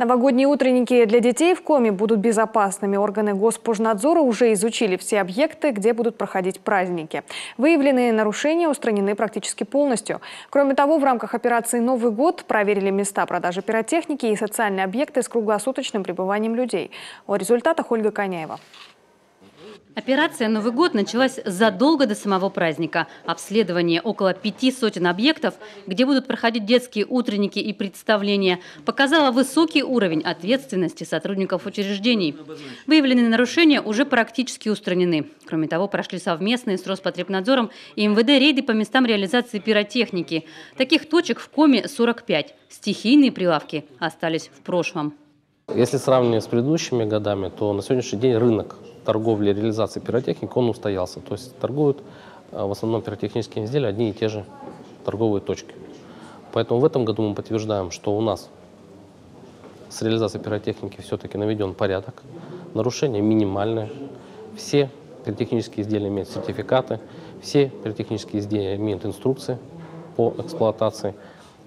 Новогодние утренники для детей в Коме будут безопасными. Органы Госпожнадзора уже изучили все объекты, где будут проходить праздники. Выявленные нарушения устранены практически полностью. Кроме того, в рамках операции «Новый год» проверили места продажи пиротехники и социальные объекты с круглосуточным пребыванием людей. О результатах Ольга Коняева. Операция «Новый год» началась задолго до самого праздника. Обследование около пяти сотен объектов, где будут проходить детские утренники и представления, показало высокий уровень ответственности сотрудников учреждений. Выявленные нарушения уже практически устранены. Кроме того, прошли совместные с Роспотребнадзором и МВД рейды по местам реализации пиротехники. Таких точек в Коме 45. Стихийные прилавки остались в прошлом. Если сравнивать с предыдущими годами, то на сегодняшний день рынок торговли и реализации пиротехники, он устоялся. То есть торгуют э, в основном пиротехнические изделия одни и те же торговые точки. Поэтому в этом году мы подтверждаем, что у нас с реализацией пиротехники все-таки наведен порядок. Нарушения минимальные. Все пиротехнические изделия имеют сертификаты, все пиротехнические изделия имеют инструкции по эксплуатации.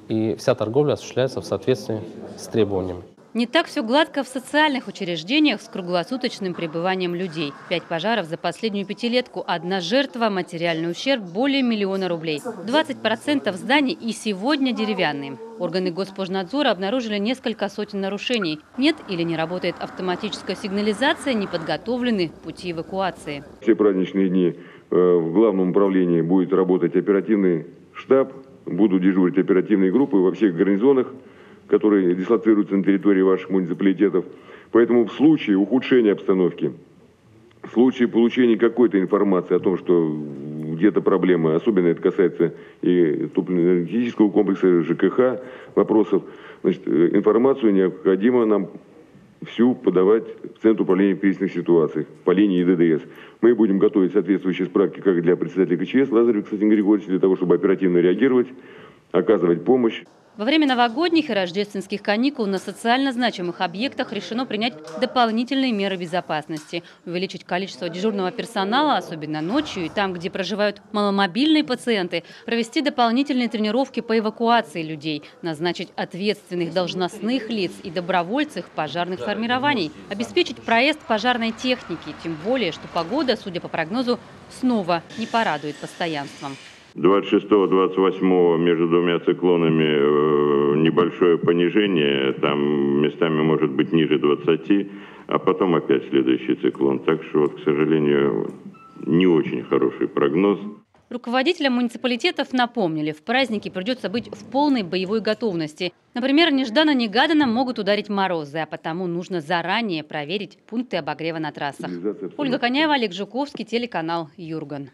И вся торговля осуществляется в соответствии с требованиями. Не так все гладко в социальных учреждениях с круглосуточным пребыванием людей. Пять пожаров за последнюю пятилетку, одна жертва, материальный ущерб более миллиона рублей. 20% зданий и сегодня деревянные. Органы Госпожнадзора обнаружили несколько сотен нарушений. Нет или не работает автоматическая сигнализация, не подготовлены пути эвакуации. Все праздничные дни э, в главном управлении будет работать оперативный штаб, будут дежурить оперативные группы во всех гарнизонах которые дислоцируются на территории ваших муниципалитетов. Поэтому в случае ухудшения обстановки, в случае получения какой-то информации о том, что где-то проблемы, особенно это касается и топливно-энергетического комплекса, ЖКХ вопросов, значит, э, информацию необходимо нам всю подавать в Центр управления кризисных ситуаций по линии ДДС. Мы будем готовить соответствующие справки как для председателя КЧС Лазарева Константина Григорьевича, для того, чтобы оперативно реагировать, оказывать помощь. Во время новогодних и рождественских каникул на социально значимых объектах решено принять дополнительные меры безопасности. Увеличить количество дежурного персонала, особенно ночью, и там, где проживают маломобильные пациенты, провести дополнительные тренировки по эвакуации людей, назначить ответственных должностных лиц и добровольцев пожарных формирований, обеспечить проезд пожарной техники, тем более, что погода, судя по прогнозу, снова не порадует постоянством. 26-28 между двумя циклонами э, небольшое понижение, там местами может быть ниже 20, а потом опять следующий циклон. Так что, вот, к сожалению, не очень хороший прогноз. Руководителям муниципалитетов напомнили, в празднике придется быть в полной боевой готовности. Например, нежданно-негаданно могут ударить морозы, а потому нужно заранее проверить пункты обогрева на трассах. Ольга Коняева, Олег Жуковский, телеканал «Юрган».